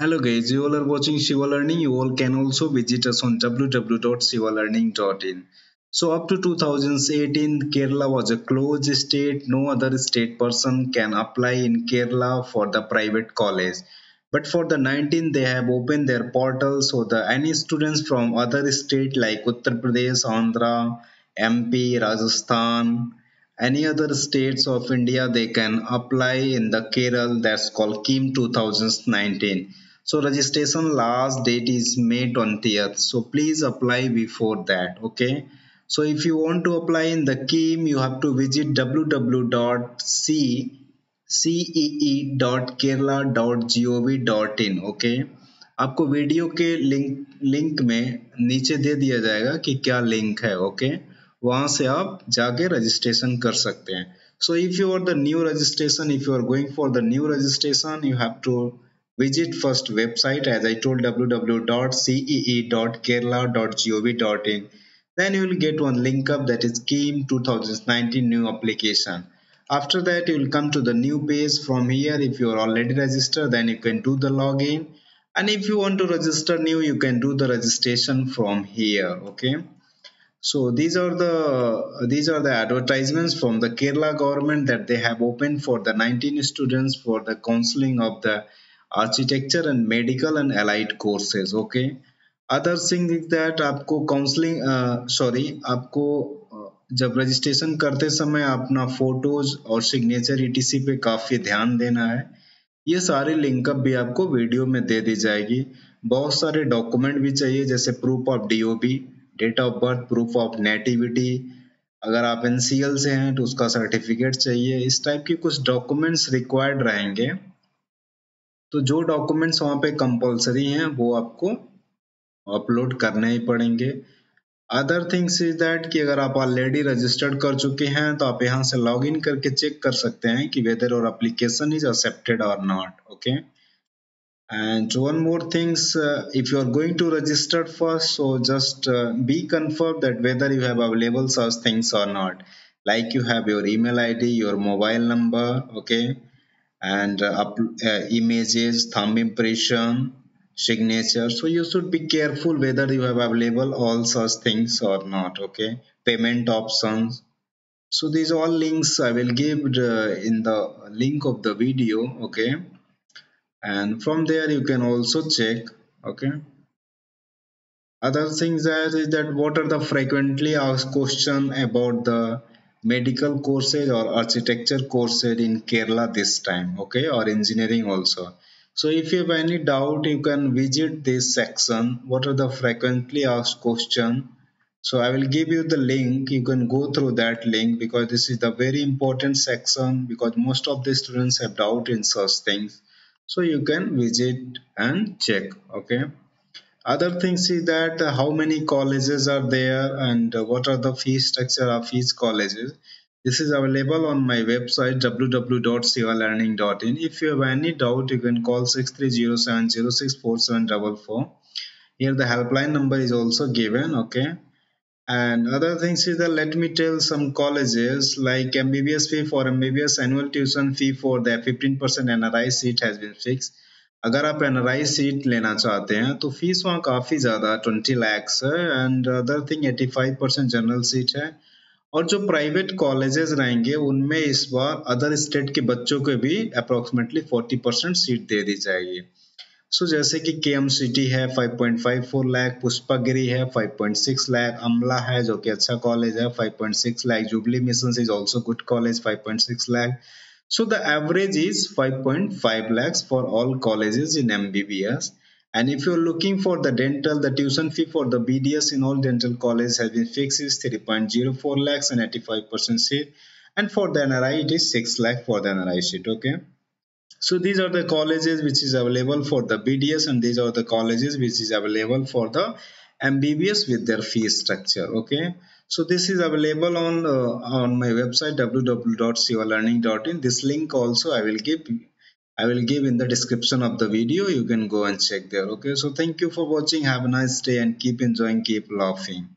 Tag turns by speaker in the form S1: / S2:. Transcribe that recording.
S1: Hello guys, you all are watching Shiva Learning. You all can also visit us on www.shivalearning.in. So up to 2018, Kerala was a closed state. No other state person can apply in Kerala for the private college. But for the 19, they have opened their portal so the any students from other state like Uttar Pradesh, Andhra, MP, Rajasthan, any other states of India they can apply in the Kerala that's called KEAM 2019 so registration last date is May 20th so please apply before that okay so if you want to apply in the KEAM you have to visit www.cee.kerala.gov.in okay आपको video के link link में नीचे दे दिया जाएगा कि क्या link है okay वहाँ से आप जाके रजिस्ट्रेशन कर सकते हैं so if you are the new registration if you are going for the new registration you have to visit first website as I told www.cee.kerala.gov.in then you will get one link up that is KEAM 2019 new application. After that you will come to the new page. From here if you are already registered then you can do the login. And if you want to register new you can do the registration from here okay? So these are the these are the advertisements from the Kerala government that they have opened for the 19 students for the counseling of the architecture and medical and allied courses okay? Other thing is that आपको counselling sorry uh, आपको जब registration करते समय अपना photos और signature etc पे काफ़ी ध्यान देना है। ये सारी लिंकअप भी आपको वीडियो में दे दी जाएगी। बहुत सारे डॉक्यूमेंट भी चाहिए जैसे proof of DOB date of birth proof of nativity अगर आप एनसीएल से हैं तो उसका सर्टिफिकेट चाहिए। इस टाइप के कुछ डॉक्यूमेंट्स रिक्वायर्ड रहेंगे। तो जो डॉक्यूमेंट्स वहाँ पे कंपलसरी हैं, वो आपको अपलोड करने ही पड़ेंगे। अदर थिंग्स इज़ दैट कि अगर आप ऑलरेडी रजिस्टर्ड कर चुके हैं तो आप यहाँ से लॉग इन करके चेक कर सकते हैं कि whether our application is accepted or not okay and one more things if you are going to register first so just be confirm that whether you have available such things or not like you have your email I D your mobile number okay? And uh, up, uh, images thumb impression signature so you should be careful whether you have available all such things or not okay? Payment options. So these all links i will give the, in the link of the video okay? And from there you can also check okay? Other things that is that what are the frequently asked question about the medical courses or architecture courses in Kerala this time okay? Or engineering also. So if you have any doubt you can visit this section. What are the frequently asked question? So I will give you the link. You can go through that link because this is the very important section because most of the students have doubt in such things. So you can visit and check okay other things is that uh, how many colleges are there and uh, what are the fee structure of each colleges. This is available on my website www.shivalearning.in if you have any doubt you can call 6307064744 here the helpline number is also given okay? And other things is that let me tell some colleges like MBBS fee for MBBS annual tuition fee for the 15% NRI seat has been fixed अगर आप N seat लेना चाहते हैं तो fees वहाँ काफ़ी ज़्यादा twenty lakhs है and other thing eighty five percent general seat है। और जो प्राइवेट कॉलेजेस रहेंगे उनमें इस बार अदर स्टेट के बच्चों को भी अप्रोक्सीमेटली फोर्टी परसेंट सीट दे दी जाएगी। सो so, जैसे कि के एम सिटी है 5.54 लाख पुष्पागिरी है 5.6 लाख अमला है जो कि अच्छा कॉलेज है 5.6 lakh Jubilee Mission is also good college 5.6 lakh So the average is 5.5 lakhs for all colleges in MBBS. And if you're looking for the dental, the tuition fee for the BDS in all dental colleges has been fixed is 3.04 lakhs and 85% seat. And for the NRI, it is 6 lakh for the NRI seat. Okay. So these are the colleges which is available for the BDS and these are the colleges which is available for the MBBS with their fee structure. Okay so this is available on uh, on my website www.shivalearning.in this link also i will give i will give in the description of the video. You can go and check there okay? So thank you for watching. Have a nice day and keep enjoying keep laughing